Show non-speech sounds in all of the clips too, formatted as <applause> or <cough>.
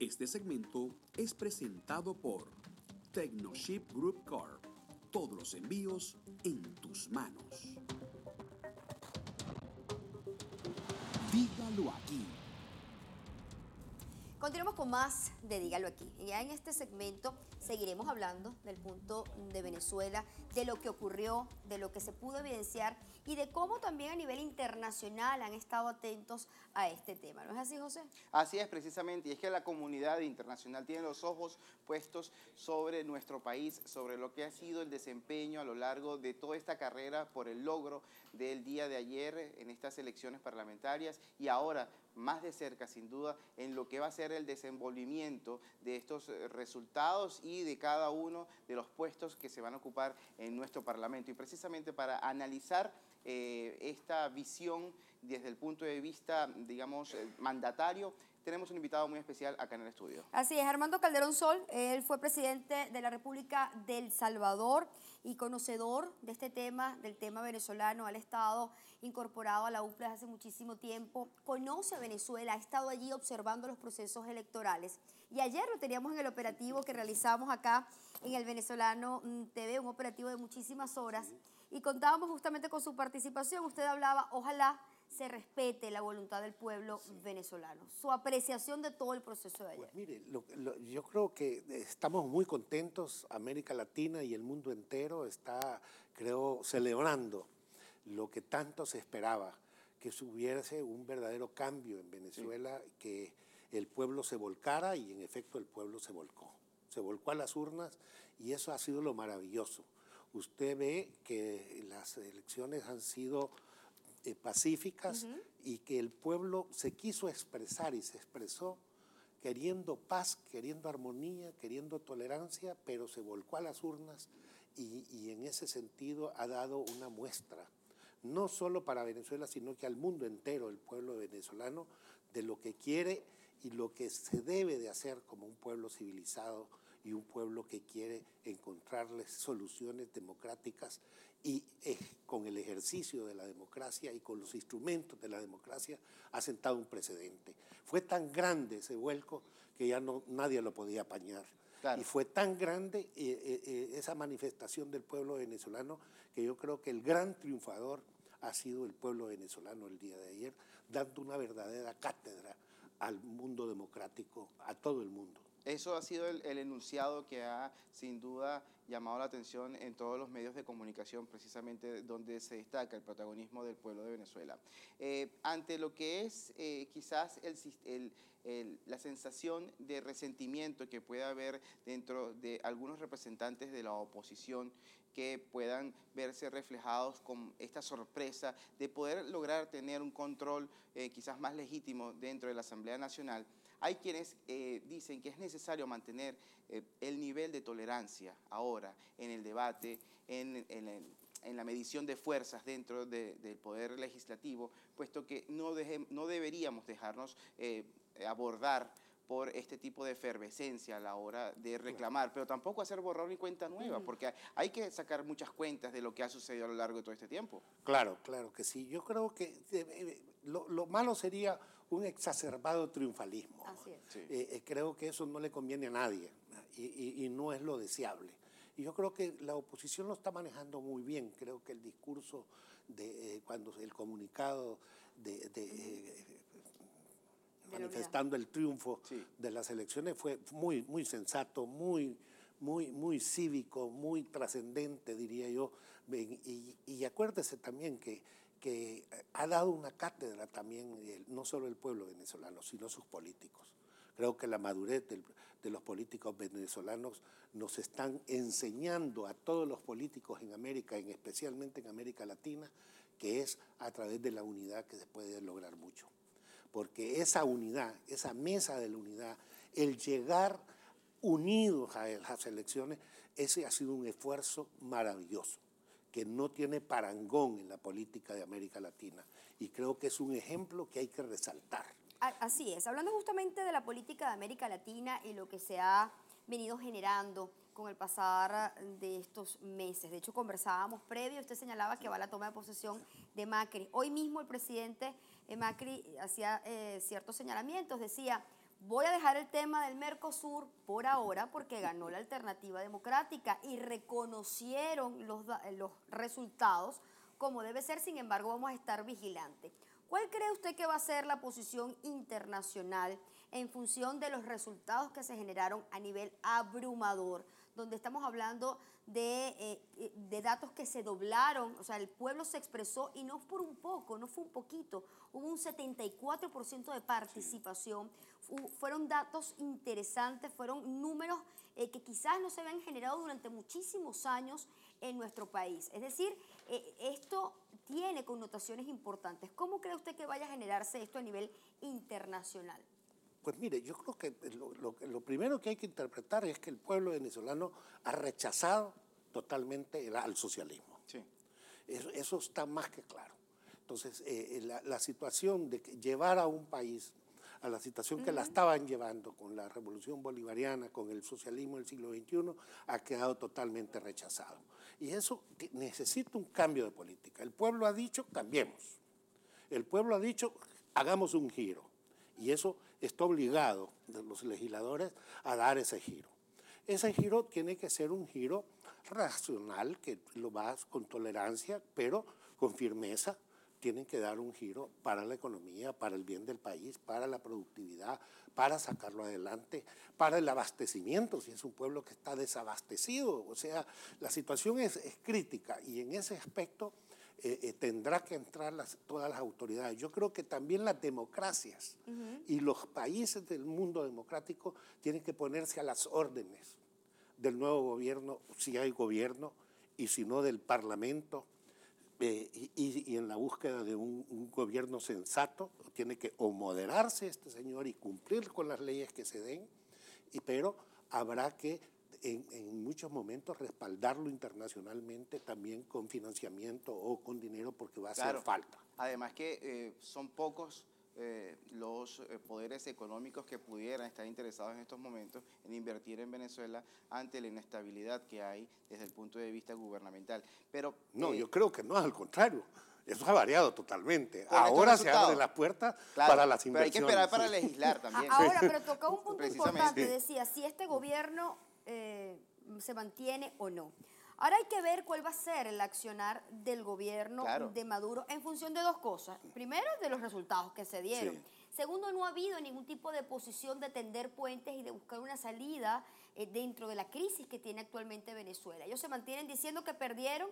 Este segmento es presentado por Technoship Group Car. Todos los envíos en tus manos. Dígalo aquí. Continuamos con más de Dígalo aquí. Ya en este segmento seguiremos hablando del punto de Venezuela, de lo que ocurrió, de lo que se pudo evidenciar y de cómo también a nivel internacional han estado atentos a este tema. ¿No es así, José? Así es, precisamente. Y es que la comunidad internacional tiene los ojos puestos sobre nuestro país, sobre lo que ha sido el desempeño a lo largo de toda esta carrera por el logro del día de ayer en estas elecciones parlamentarias y ahora más de cerca, sin duda, en lo que va a ser el desenvolvimiento de estos eh, resultados y de cada uno de los puestos que se van a ocupar en nuestro Parlamento. Y precisamente para analizar eh, esta visión desde el punto de vista, digamos, eh, mandatario, tenemos un invitado muy especial acá en el estudio. Así es, Armando Calderón Sol, él fue presidente de la República del Salvador y conocedor de este tema, del tema venezolano, al Estado incorporado a la UPLA desde hace muchísimo tiempo, conoce a Venezuela, ha estado allí observando los procesos electorales. Y ayer lo teníamos en el operativo que realizamos acá en el Venezolano TV, un operativo de muchísimas horas, y contábamos justamente con su participación. Usted hablaba, ojalá se respete la voluntad del pueblo venezolano, su apreciación de todo el proceso de ayer. Pues mire, yo creo que estamos muy contentos, América Latina y el mundo entero está, creo, celebrando lo que tanto se esperaba, que hubiese un verdadero cambio en Venezuela, que el pueblo se volcara y en efecto el pueblo se volcó, se volcó a las urnas y eso ha sido lo maravilloso. Usted ve que las elecciones han sido eh, pacíficas y que el pueblo se quiso expresar y se expresó queriendo paz, queriendo armonía, queriendo tolerancia, pero se volcó a las urnas y, y en ese sentido ha dado una muestra, no solo para Venezuela, sino que al mundo entero, el pueblo venezolano, de lo que quiere y lo que se debe de hacer como un pueblo civilizado y un pueblo que quiere encontrarles soluciones democráticas y eh, con el ejercicio de la democracia y con los instrumentos de la democracia ha sentado un precedente. Fue tan grande ese vuelco que ya no, nadie lo podía apañar. Y fue tan grande eh, eh, esa manifestación del pueblo venezolano que yo creo que el gran triunfador ha sido el pueblo venezolano el día de ayer, dando una verdadera cátedra al mundo democrático, a todo el mundo. Eso ha sido el, enunciado que ha sin duda llamado la atención en todos los medios de comunicación, precisamente donde se destaca el protagonismo del pueblo de Venezuela. Eh, ante lo que es eh, quizás la sensación de resentimiento que puede haber dentro de algunos representantes de la oposición que puedan verse reflejados con esta sorpresa de poder lograr tener un control eh, quizás más legítimo dentro de la Asamblea Nacional, hay quienes eh, dicen que es necesario mantener eh, el nivel de tolerancia ahora en el debate, en, la medición de fuerzas dentro del Poder Legislativo, puesto que no, no deberíamos dejarnos eh, abordar por este tipo de efervescencia a la hora de reclamar, pero tampoco hacer borrón y cuenta nueva, porque hay que sacar muchas cuentas de lo que ha sucedido a lo largo de todo este tiempo. Claro, claro que sí. Yo creo que lo, malo sería un exacerbado triunfalismo. Así es. Eh, creo que eso no le conviene a nadie y, no es lo deseable. Y yo creo que la oposición lo está manejando muy bien. Creo que el discurso de cuando el comunicado de manifestando el triunfo de las elecciones fue muy, muy sensato, muy, muy, muy cívico, muy trascendente, diría yo. Y, y, acuérdese también que, que ha dado una cátedra también, no solo el pueblo venezolano, sino sus políticos. Creo que la madurez de los políticos venezolanos nos están enseñando a todos los políticos en América, en especialmente en América Latina, que es a través de la unidad que se puede lograr mucho porque esa unidad, esa mesa de la unidad, el llegar unidos a las elecciones, ese ha sido un esfuerzo maravilloso que no tiene parangón en la política de América Latina y creo que es un ejemplo que hay que resaltar. Así es, hablando justamente de la política de América Latina y lo que se ha venido generando con el pasar de estos meses. De hecho, conversábamos previo, usted señalaba que va a la toma de posesión de Macri. Hoy mismo el presidente eh, Macri hacía eh, ciertos señalamientos, decía, Voy a dejar el tema del Mercosur por ahora porque ganó la alternativa democrática y reconocieron los, los resultados como debe ser, sin embargo vamos a estar vigilantes. ¿Cuál cree usted que va a ser la posición internacional en función de los resultados que se generaron a nivel abrumador? Donde estamos hablando de, eh, de, datos que se doblaron, o sea, el pueblo se expresó y no por un poco, no fue un poquito, hubo un 74% de participación, fueron datos interesantes, fueron números eh, que quizás no se habían generado durante muchísimos años en nuestro país. Es decir, eh, esto tiene connotaciones importantes. ¿Cómo cree usted que vaya a generarse esto a nivel internacional? Pues mire, yo creo que lo, primero que hay que interpretar es que el pueblo venezolano ha rechazado totalmente al socialismo. Sí. Eso, está más que claro. Entonces, eh, eh, la, situación de llevar a un país a la situación que la estaban llevando con la revolución bolivariana, con el socialismo del siglo XXI, ha quedado totalmente rechazado. Y eso necesita un cambio de política. El pueblo ha dicho, cambiemos. El pueblo ha dicho, hagamos un giro. Y eso está obligado de los legisladores a dar ese giro. Ese giro tiene que ser un giro racional, que lo va con tolerancia, pero con firmeza, tienen que dar un giro para la economía, para el bien del país, para la productividad, para sacarlo adelante, para el abastecimiento, si es un pueblo que está desabastecido. O sea, la situación es, crítica y en ese aspecto eh, eh, tendrá que entrar las, todas las autoridades. Yo creo que también las democracias y los países del mundo democrático tienen que ponerse a las órdenes del nuevo gobierno, si hay gobierno, y si no del parlamento eh, y, en la búsqueda de un, gobierno sensato, tiene que o moderarse este señor y cumplir con las leyes que se den, y, pero habrá que en, muchos momentos respaldarlo internacionalmente también con financiamiento o con dinero porque va a hacer falta. Además que eh, son pocos eh, los eh, poderes económicos que pudieran estar interesados en estos momentos en invertir en Venezuela ante la inestabilidad que hay desde el punto de vista gubernamental. Pero no, eh, yo creo que no, al contrario. Eso ha variado totalmente. Ahora se abren las puertas para las inversiones. Pero hay que esperar para legislar también. Ahora, <laughs> pero toca un punto importante. Decía, si este gobierno se mantiene o no. Ahora hay que ver cuál va a ser el accionar del gobierno de Maduro en función de dos cosas. Primero, de los resultados que se dieron. Segundo, no ha habido ningún tipo de posición de tender puentes y de buscar una salida eh, dentro de la crisis que tiene actualmente Venezuela. Ellos se mantienen diciendo que perdieron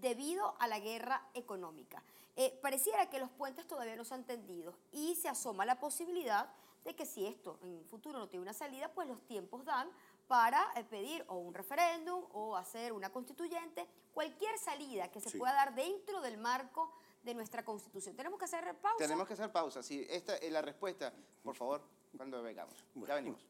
debido a la guerra económica. Eh, pareciera que los puentes todavía no se han tendido y se asoma la posibilidad de que si esto en el futuro no tiene una salida, pues los tiempos dan para eh, pedir o un referéndum o hacer una constituyente, cualquier salida que se pueda dar dentro del marco de nuestra constitución. ¿Tenemos que hacer pausa? Tenemos que hacer pausa, sí. Esta es la respuesta, por favor, cuando vengamos. Ya venimos.